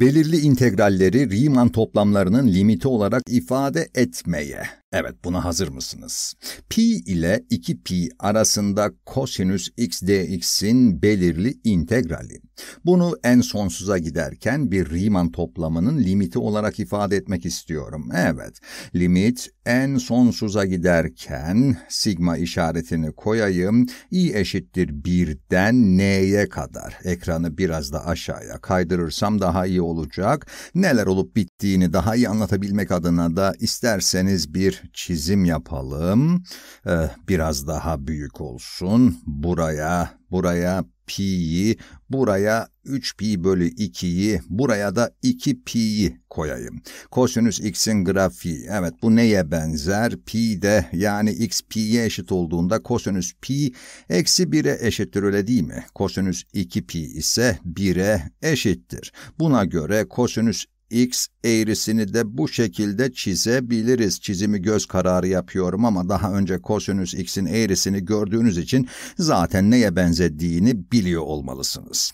belirli integralleri Riemann toplamlarının limiti olarak ifade etmeye. Evet, buna hazır mısınız? Pi ile 2pi arasında kosinüs x dx'in belirli integrali. Bunu en sonsuza giderken bir Riemann toplamının limiti olarak ifade etmek istiyorum. Evet, limit en sonsuza giderken sigma işaretini koyayım. i eşittir 1'den n'ye kadar. Ekranı biraz da aşağıya kaydırırsam daha iyi olacak. Neler olup bittiğini daha iyi anlatabilmek adına da isterseniz bir çizim yapalım. Ee, biraz daha büyük olsun. Buraya, buraya pi'yi, buraya 3pi bölü 2'yi, buraya da 2pi'yi koyayım. Kosinüs x'in grafiği, evet bu neye benzer? Pi de yani x pi'ye eşit olduğunda kosinüs pi eksi 1'e eşittir öyle değil mi? Kosinüs 2pi ise 1'e eşittir. Buna göre kosinüs x eğrisini de bu şekilde çizebiliriz. Çizimi göz kararı yapıyorum ama daha önce kosinüs x'in eğrisini gördüğünüz için zaten neye benzediğini biliyor olmalısınız.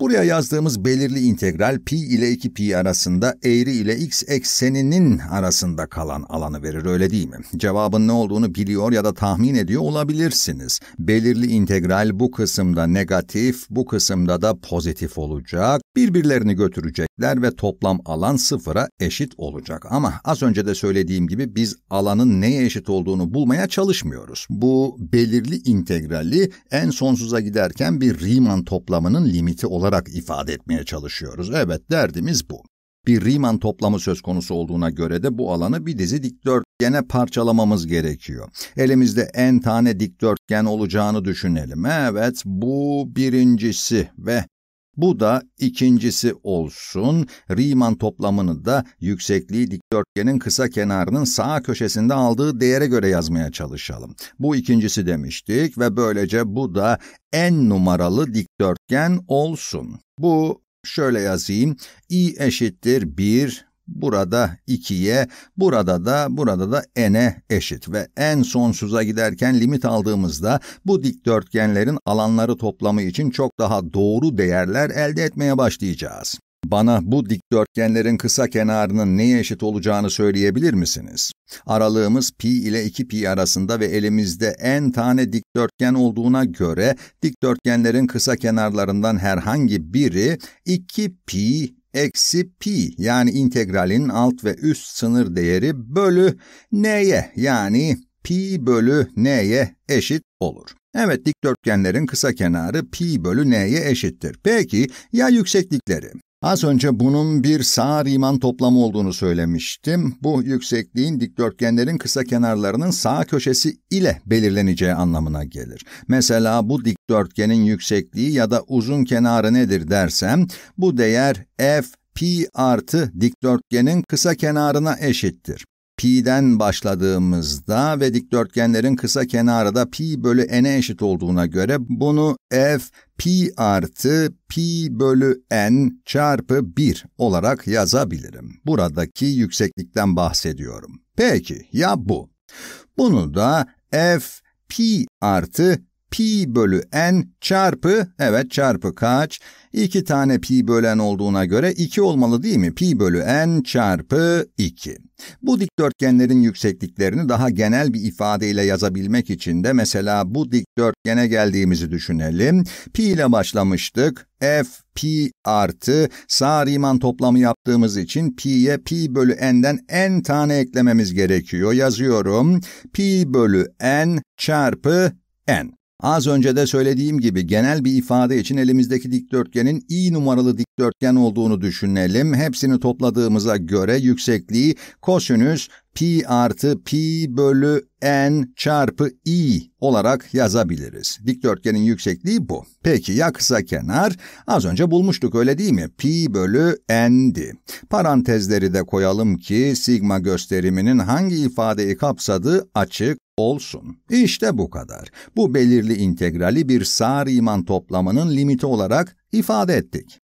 Buraya yazdığımız belirli integral pi ile 2pi arasında eğri ile x ekseninin arasında kalan alanı verir öyle değil mi? Cevabın ne olduğunu biliyor ya da tahmin ediyor olabilirsiniz. Belirli integral bu kısımda negatif, bu kısımda da pozitif olacak. Birbirlerini götürecekler ve toplam alan sıfıra eşit olacak. Ama az önce de söylediğim gibi biz alanın neye eşit olduğunu bulmaya çalışmıyoruz. Bu belirli integrali en sonsuza giderken bir Riemann toplamının limiti olarak olarak ifade etmeye çalışıyoruz. Evet, derdimiz bu. Bir Riemann toplamı söz konusu olduğuna göre de bu alanı bir dizi dikdörtgene parçalamamız gerekiyor. Elimizde n tane dikdörtgen olacağını düşünelim. Evet, bu birincisi ve bu da ikincisi olsun. Riemann toplamını da yüksekliği dikdörtgenin kısa kenarının sağ köşesinde aldığı değere göre yazmaya çalışalım. Bu ikincisi demiştik ve böylece bu da n numaralı dikdörtgen olsun. Bu şöyle yazayım. i eşittir 1 burada 2'ye, burada da burada da n'e eşit ve en sonsuza giderken limit aldığımızda bu dikdörtgenlerin alanları toplamı için çok daha doğru değerler elde etmeye başlayacağız. Bana bu dikdörtgenlerin kısa kenarının neye eşit olacağını söyleyebilir misiniz? Aralığımız pi ile 2pi arasında ve elimizde n tane dikdörtgen olduğuna göre dikdörtgenlerin kısa kenarlarından herhangi biri 2pi eksi pi yani integralin alt ve üst sınır değeri bölü n'ye yani pi bölü n'ye eşit olur. Evet dikdörtgenlerin kısa kenarı pi bölü n'ye eşittir. Peki ya yükseklikleri? Az önce bunun bir sağ Riemann toplamı olduğunu söylemiştim. Bu yüksekliğin dikdörtgenlerin kısa kenarlarının sağ köşesi ile belirleneceği anlamına gelir. Mesela bu dikdörtgenin yüksekliği ya da uzun kenarı nedir dersem, bu değer f pi artı dikdörtgenin kısa kenarına eşittir pi'den başladığımızda ve dikdörtgenlerin kısa kenarı da pi bölü n'e eşit olduğuna göre bunu f pi artı pi bölü n çarpı 1 olarak yazabilirim. Buradaki yükseklikten bahsediyorum. Peki ya bu? Bunu da f pi artı pi bölü n çarpı, evet çarpı kaç? İki tane pi bölen olduğuna göre 2 olmalı değil mi? Pi bölü n çarpı 2. Bu dikdörtgenlerin yüksekliklerini daha genel bir ifadeyle yazabilmek için de mesela bu dikdörtgene geldiğimizi düşünelim. Pi ile başlamıştık. f pi artı sağ Riemann toplamı yaptığımız için pi'ye pi bölü n'den n tane eklememiz gerekiyor. Yazıyorum. pi bölü n çarpı n. Az önce de söylediğim gibi genel bir ifade için elimizdeki dikdörtgenin i numaralı dikdörtgen olduğunu düşünelim. Hepsini topladığımıza göre yüksekliği kosinüs pi artı pi bölü n çarpı i olarak yazabiliriz. Dikdörtgenin yüksekliği bu. Peki ya kısa kenar? Az önce bulmuştuk öyle değil mi? Pi bölü n'di. Parantezleri de koyalım ki sigma gösteriminin hangi ifadeyi kapsadığı açık olsun. İşte bu kadar. Bu belirli integrali bir sağ Riemann toplamının limiti olarak ifade ettik.